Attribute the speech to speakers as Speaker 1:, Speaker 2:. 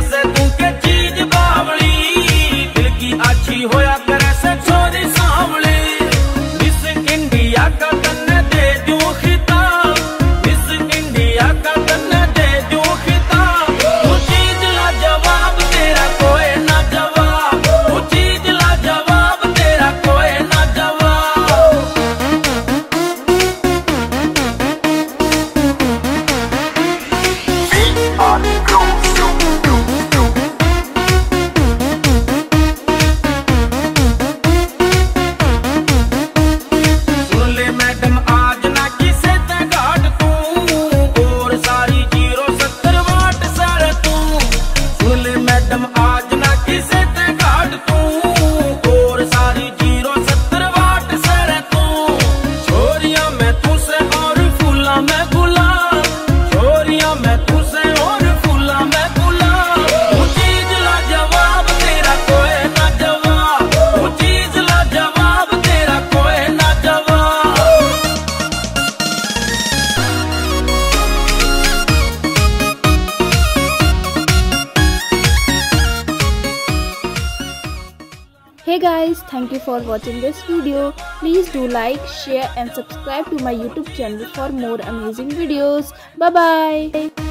Speaker 1: hacer Hey guys, thank you for watching this video. Please do like, share and subscribe to my YouTube channel for more amazing videos. Bye bye.